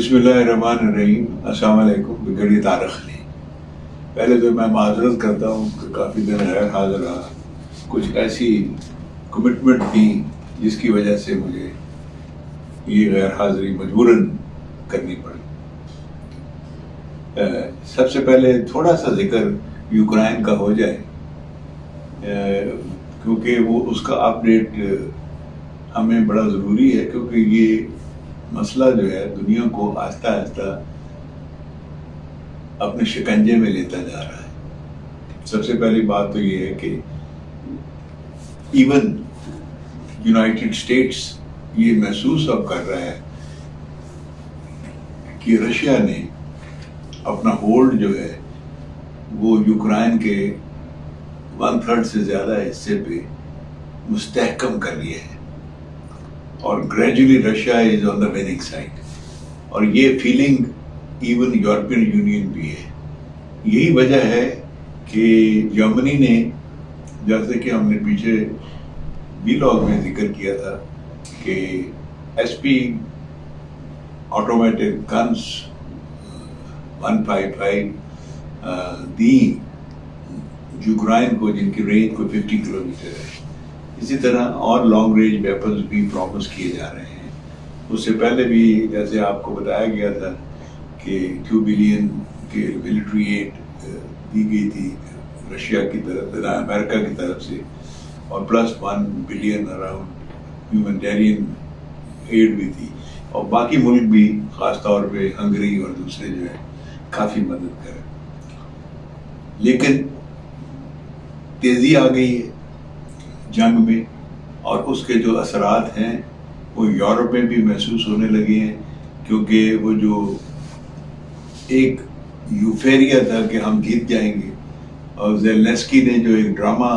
बिस्मिल्लाहिर्रहमानिर्रहीम अस्सलाम वालेकुम बिगड़ी तारख ने पहले तो मैं माजरत करता हूँ कि काफ़ी दिन गैर हाजिर रहा। कुछ ऐसी कमिटमेंट थी जिसकी वजह से मुझे ये गैर हाजिरी मजबूरन करनी पड़ी। सबसे पहले थोड़ा सा ज़िक्र यूक्रेन का हो जाए। क्योंकि वो उसका अपडेट हमें बड़ा ज़रूरी है, क्योंकि ये मसला जो है, दुनिया को आहिस्ता आहिस्ता अपने शिकंजे में लेता जा रहा है। सबसे पहली बात तो ये है कि इवन यूनाइटेड स्टेट्स ये महसूस अब कर रहा है कि रशिया ने अपना होल्ड जो है, वो यूक्रेन के वन थर्ड से ज़्यादा हिस्से पे मुस्तहकम कर लिया है। और gradually Russia is on the winning side और ये फीलिंग इवन यूरोपियन यूनियन भी है। यही वजह है कि जर्मनी ने, जैसे कि हमने पीछे वीलॉग में ज़िक्र किया था कि एसपी ऑटोमेटिक गन्स 155 दी यूक्रेन को, जिनकी रेंज को 50 किलोमीटर है। इसी तरह और लॉन्ग रेंज वेपन्स भी प्रॉमिस किए जा रहे हैं। उससे पहले भी जैसे आपको बताया गया था कि टू बिलियन के मिलिट्री एड दी गई थी रशिया की तरफ़ अमेरिका की तरफ़ से, और plus one billion around humanitarian aid भी थी। और बाकी मुल्क भी खास तौर पे हंगरी और दूसरे जो है, काफ़ी मदद करें लेकिन तेज़ी आ गई है। जंग में और उसके जो असरात हैं, वो यूरोप में भी महसूस होने लगे हैं, क्योंकि वो जो एक यूफेरिया था कि हम जीत जाएँगे। और जेलेस्की ने जो एक ड्रामा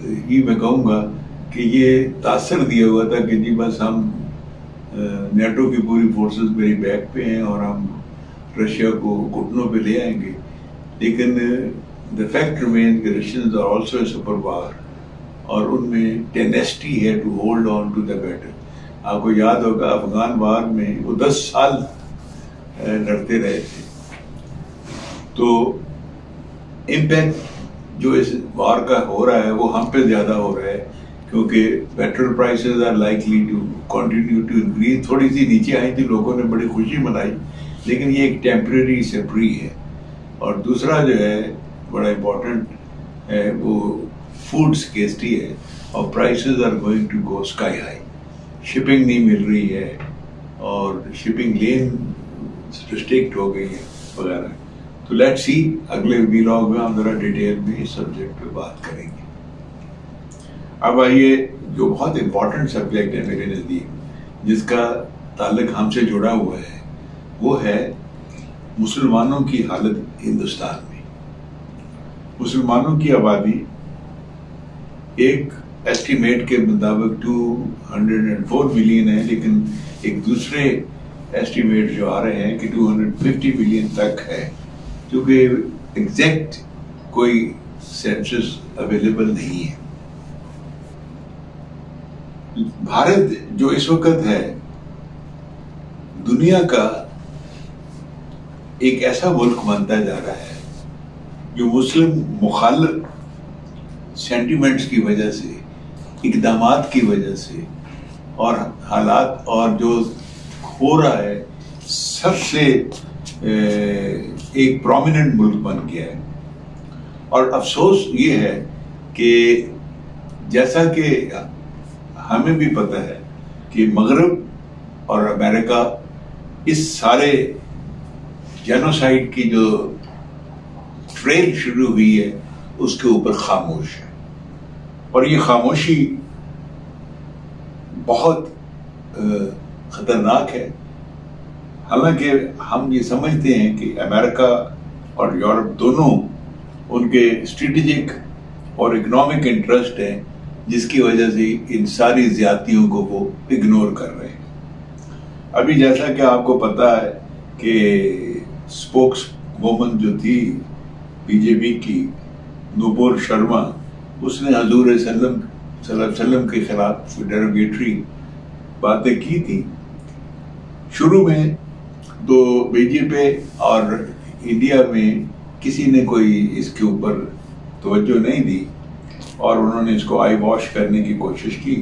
ही मैं कहूँगा कि ये तासर दिया हुआ था कि जी बस हम नेटो की पूरी फोर्सेस मेरी बैक पे हैं और हम रशिया को घुटनों पे ले आएँगे। लेकिन द फैक्ट रिमेन कि Russians are also a super power और उनमें टेनेस्टी है to hold on to the battle आपको याद होगा, अफगान वार में वो दस साल लड़ते रहे थे। तो इम्पैक्ट जो इस वार का हो रहा है, वो हम पे ज़्यादा हो रहा है, क्योंकि petrol prices are likely to continue to increase थोड़ी सी नीचे आई थी, लोगों ने बड़ी खुशी मनाई, लेकिन ये एक टेम्प्रेरी सेपरी है। और दूसरा जो है, बड़ा इम्पोर्टेंट है, वो फ़ूड स्केस्टी है और prices are going to go sky high shipping नहीं मिल रही है और शिपिंग लेन रिस्ट्रिक्ट हो गई है वगैरह। तो लेट्स सी अगले वीलॉग में हम जरा डिटेल में इस सब्जेक्ट पे बात करेंगे। अब आइए जो बहुत इम्पोर्टेंट सब्जेक्ट है मेरे नज़दीक, जिसका ताल्लुक हमसे जुड़ा हुआ है, वो है मुसलमानों की हालत हिंदुस्तान में। मुसलमानों की आबादी एक एस्टीमेट के मुताबिक 204 मिलियन है, लेकिन एक दूसरे एस्टीमेट जो आ रहे हैं कि 250 मिलियन तक है, क्योंकि एग्जैक्ट कोई सेंसस अवेलेबल नहीं है। भारत जो इस वक्त है, दुनिया का एक ऐसा मुल्क बनता जा रहा है, जो मुस्लिम मुखाल सेंटिमेंट्स की वजह से इकदाम की वजह से, और हालात, और जो हो रहा है, सबसे एक प्रोमिनेंट मुल्क बन गया है। और अफसोस ये है कि जैसा कि हमें भी पता है कि मगरब और अमेरिका इस सारे जेनोसाइड की जो ट्रेल शुरू हुई है, उसके ऊपर खामोश है। और ये खामोशी बहुत खतरनाक है। हालाँकि हम ये समझते हैं कि अमेरिका और यूरोप दोनों उनके स्ट्रेटेजिक और इकोनॉमिक इंटरेस्ट है, जिसकी वजह से इन सारी ज्यादतियों को वो इग्नोर कर रहे हैं। अभी जैसा कि आपको पता है कि स्पोक्स वोमन जो थी बीजेपी की नुपुर शर्मा उसने हजूर सल्लम के खिलाफ डेरोगेटरी बातें की थी। शुरू में तो बीजेपी और इंडिया में किसी ने कोई इसके ऊपर तवज्जो नहीं दी और उन्होंने इसको आई वॉश करने की कोशिश की।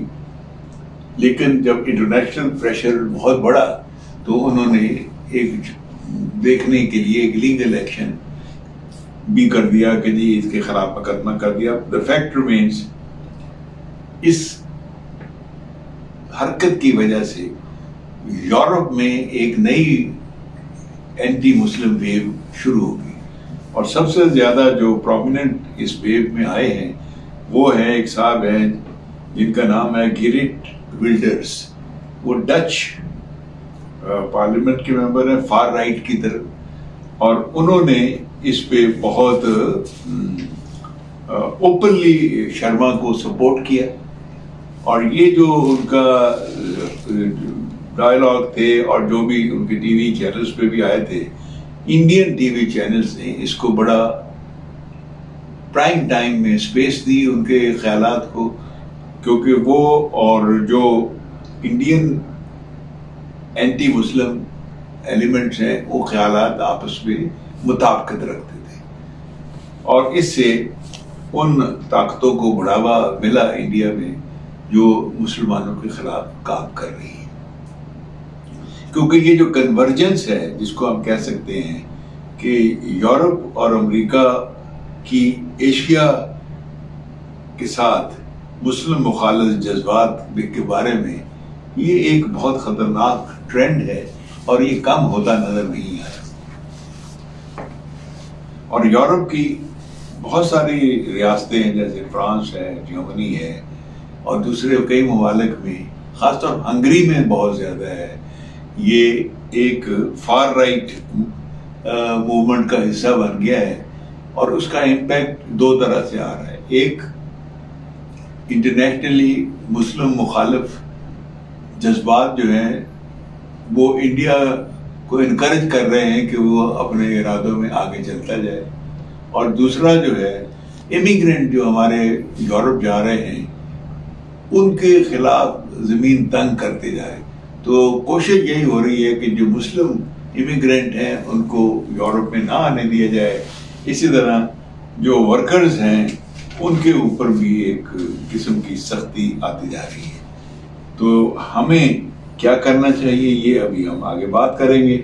लेकिन जब इंटरनेशनल प्रेशर बहुत बढ़ा तो उन्होंने एक देखने के लिए एक लीगल एक्शन भी कर दिया कि जी इसके खिलाफ मुकदमा कर दिया। द फैक्ट रिमेन्स इस हरकत की वजह से यूरोप में एक नई एंटी मुस्लिम वेव शुरू होगी। और सबसे ज़्यादा जो प्रोमिनेंट इस वेव में आए हैं, वो है एक साहब है, जिनका नाम है गिरिट विल्डर्स वो डच पार्लियामेंट के मेंबर हैं फार राइट की तरफ़। और उन्होंने इस पे बहुत ओपनली शर्मा को सपोर्ट किया। और ये जो उनका डायलॉग थे और जो भी उनके टीवी चैनल्स पे भी आए थे, इंडियन टीवी चैनल्स ने इसको बड़ा प्राइम टाइम में स्पेस दी उनके ख्यालात को, क्योंकि वो और जो इंडियन एंटी मुस्लिम एलिमेंट्स हैं, वो ख्यालात आपस में मुताबकत रखते थे। और इससे उन ताकतों को बढ़ावा मिला इंडिया में जो मुसलमानों के खिलाफ काम कर रही है। क्योंकि ये जो कन्वर्जेंस है, जिसको हम कह सकते हैं कि यूरोप और अमेरिका की एशिया के साथ मुस्लिम मुखाल जज्बात के बारे में ये एक बहुत खतरनाक ट्रेंड है और ये कम होता नज़र नहीं और यूरोप की बहुत सारी रियासतें हैं, जैसे फ्रांस है, जर्मनी है, और दूसरे कई ममालिक में, खासतौर हंगरी में बहुत ज़्यादा है। ये एक फार राइट मूवमेंट का हिस्सा बन गया है और उसका इम्पैक्ट दो तरह से आ रहा है। एक इंटरनेशनली मुस्लिम मुखालफ जज्बात जो हैं, वो इंडिया को इनक्रेज कर रहे हैं कि वो अपने इरादों में आगे चलता जाए। और दूसरा जो है इमिग्रेंट जो हमारे यूरोप जा रहे हैं, उनके खिलाफ ज़मीन तंग करते जाए। तो कोशिश यही हो रही है कि जो मुस्लिम इमिग्रेंट हैं, उनको यूरोप में ना आने दिया जाए। इसी तरह जो वर्कर्स हैं, उनके ऊपर भी एक किस्म की सख्ती आती जा रही है। तो हमें क्या करना चाहिए, ये अभी हम आगे बात करेंगे।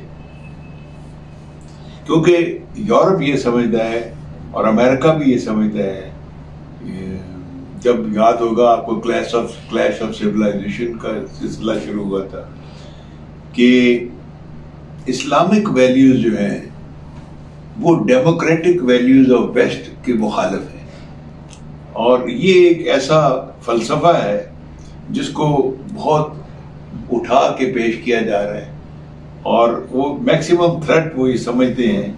क्योंकि यूरोप ये समझता है और अमेरिका भी ये समझता है जब याद होगा आपको clash of clash of civilization का सिलसिला शुरू हुआ था कि इस्लामिक वैल्यूज़ जो हैं, वो डेमोक्रेटिक वैल्यूज़ ऑफ़ वेस्ट के मुखालफ है। और ये एक ऐसा फलसफा है जिसको बहुत उठा के पेश किया जा रहा है। और वो मैक्सिमम थ्रेट वो ये समझते हैं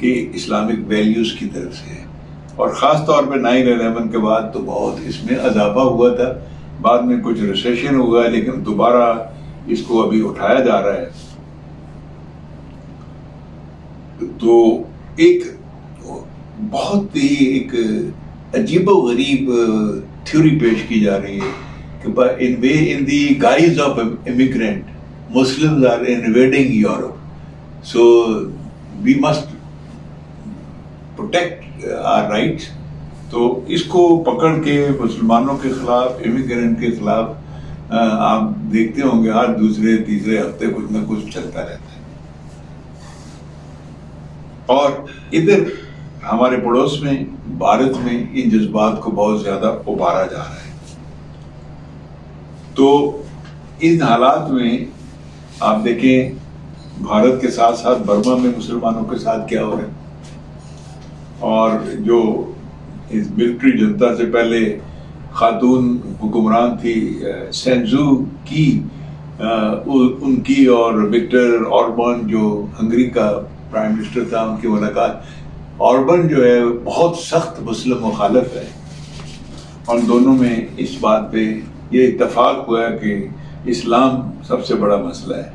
कि इस्लामिक वैल्यूज़ की तरफ़ से है। और ख़ास तौर पे नाइन अलेवन के बाद तो बहुत इसमें अजाफा हुआ था। बाद में कुछ रिसेशन हुआ, लेकिन दोबारा इसको अभी उठाया जा रहा है। तो एक बहुत ही एक अजीबो गरीब थ्योरी पेश की जा रही है। कि in way in the guise of immigrant Muslims are invading Europe so we must protect our rights तो इसको पकड़ के, मुसलमानों के खिलाफ इमिग्रेंट के खिलाफ आप देखते होंगे, हर दूसरे, तीसरे हफ़्ते कुछ ना कुछ चलता रहता है। और इधर, हमारे पड़ोस में, भारत में, इन जज्बात को बहुत ज़्यादा उबारा जा रहा है। तो इन हालात में आप देखें भारत के साथ साथ बर्मा में मुसलमानों के साथ क्या हो रहा है? और जो इस मिलिट्री जनता से पहले खातून हुक्मरान थी सेंजू की उ, उनकी और विक्टर ऑर्बन जो हंगरी का प्राइम मिनिस्टर था उनकी मुलाकात। ऑर्बन जो है बहुत सख्त मुस्लिम मुखालफ है। और दोनों में इस बात पे ये इतफाक हुआ कि इस्लाम सबसे बड़ा मसला है।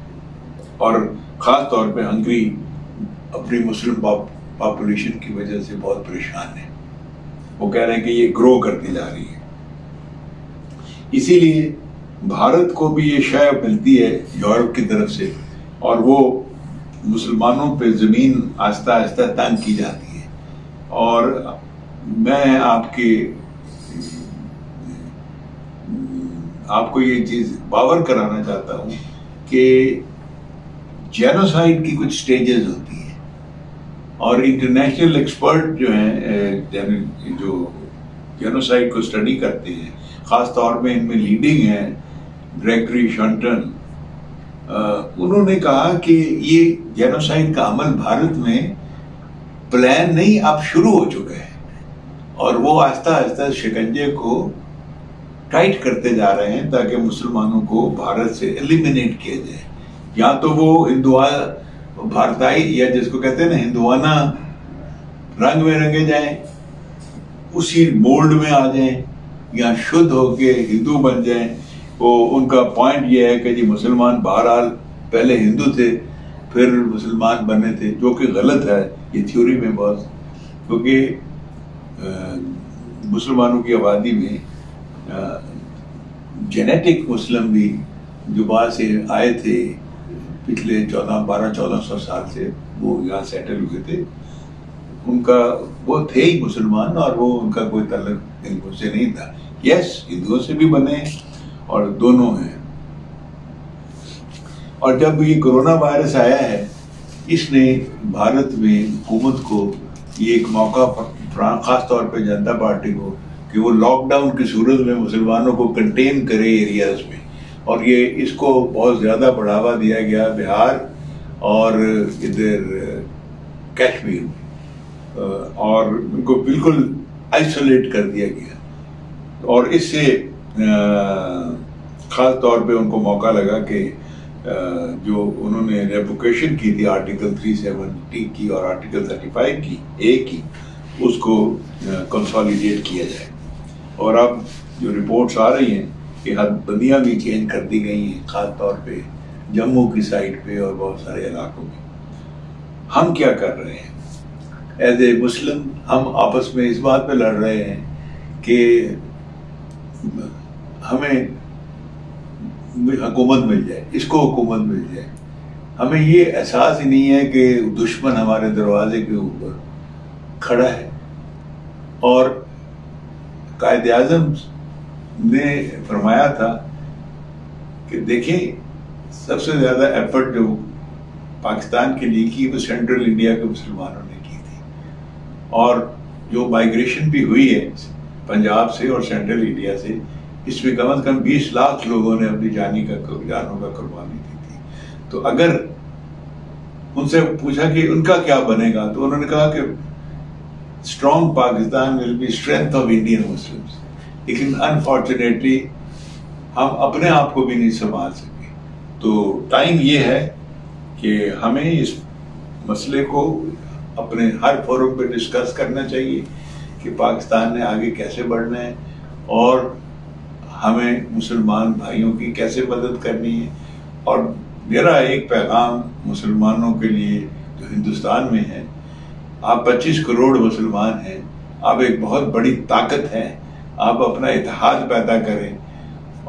और ख़ास तौर पे हंगरी अपनी मुस्लिम पॉपुलेशन की वजह से बहुत परेशान है। वो कह रहे हैं कि ये ग्रो करती जा रही है। इसीलिए भारत को भी ये शय मिलती है यूरोप की तरफ़ से, और वो मुसलमानों पे ज़मीन आस्ता आस्ता तंग की जाती है। और मैं आपके आपको ये चीज़ पावर कराना चाहता हूँ कि जेनोसाइड की कुछ स्टेजेस होती है। और इंटरनेशनल एक्सपर्ट जो हैं जो जेनोसाइड को स्टडी करते हैं ख़ास तौर पे इनमें लीडिंग है ग्रेगरी शंटन उन्होंने कहा कि ये जेनोसाइड का अमल भारत में प्लान नहीं, अब शुरू हो चुका है। और वो आस्ता आस्ता शिकंजे को टाइट करते जा रहे हैं ताकि मुसलमानों को भारत से एलिमिनेट किया जाए। या तो वो हिंदुआ भारताई, या जिसको कहते हैं ना, हिंदुआना रंग में रंगे जाए, उसी मोल्ड में आ जाए, या शुद्ध होके हिंदू बन जाए। वो उनका पॉइंट ये है कि जी मुसलमान बहरहाल पहले हिंदू थे, फिर मुसलमान बने थे, जो कि गलत है, ये थ्योरी में बहुत, क्योंकि मुसलमानों की आबादी में जेनेटिक मुस्लिम भी जो बाहर से आए थे, पिछले चौदह, बारह, चौदह सौ साल से वो यहाँ सेटल हुए थे। उनका, वो थे ही मुसलमान और वो उनका कोई तलक हिंदुओं से नहीं था। यस हिंदुओं से भी बने और दोनों हैं। और जब ये कोरोना वायरस आया है, इसने भारत में हुकूमत को ये एक मौका खास तौर पे जनता पार्टी को कि वो लॉकडाउन की सूरत में मुसलमानों को कंटेन करे एरियाज़ में। और ये इसको बहुत ज़्यादा बढ़ावा दिया गया बिहार और इधर कश्मीर में। और उनको बिल्कुल आइसोलेट कर दिया गया। और इससे ख़ास तौर पे उनको मौका लगा कि जो उन्होंने रेवोकेशन की थी आर्टिकल 370 की और आर्टिकल 35 की ए की, उसको कंसोलिडेट किया जाए। और अब जो रिपोर्ट्स आ रही हैं कि हदबंदियाँ भी चेंज कर दी गई हैं ख़ास तौर पे जम्मू की साइड पे और बहुत सारे इलाकों में। हम क्या कर रहे हैं? एज ए मुस्लिम हम आपस में इस बात पे लड़ रहे हैं कि हमें हुकूमत मिल जाए, इसको हुकूमत मिल जाए। हमें ये एहसास ही नहीं है कि दुश्मन हमारे दरवाजे के ऊपर खड़ा है और कायद आज़म ने फरमाया था कि देखें, सबसे ज़्यादा एफर्ट जो पाकिस्तान के लिए की, वो सेंट्रल इंडिया के मुसलमानों ने की थी। और जो माइग्रेशन भी हुई है, पंजाब से और सेंट्रल इंडिया से, इसमें कम अज कम 20 लाख लोगों ने अपनी जानी का, जानों का कुर्बानी दी थी। तो अगर उनसे पूछा कि उनका क्या बनेगा तो उन्होंने कहा कि strong Pakistan will be strength of Indian Muslims लेकिन अनफॉर्चुनेटली हम अपने आप को भी नहीं संभाल सके तो टाइम ये है कि हमें इस मसले को अपने हर फोरम पे डिस्कस करना चाहिए कि पाकिस्तान ने आगे कैसे बढ़ना है और हमें मुसलमान भाइयों की कैसे मदद करनी है और मेरा एक पैगाम मुसलमानों के लिए जो हिंदुस्तान में है आप 25 करोड़ मुसलमान हैं, आप एक बहुत बड़ी ताकत हैं, आप अपना इतिहाद पैदा करें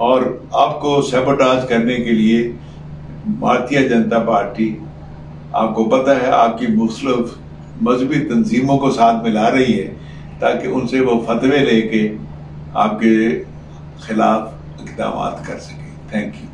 और आपको सेबोटाज करने के लिए भारतीय जनता पार्टी, आपको पता है आपकी मुख्तलिफ़ मजहबी तंजीमों को साथ मिला रही है ताकि उनसे वो फतवे लेके आपके खिलाफ इकदाम कर सके। Thank you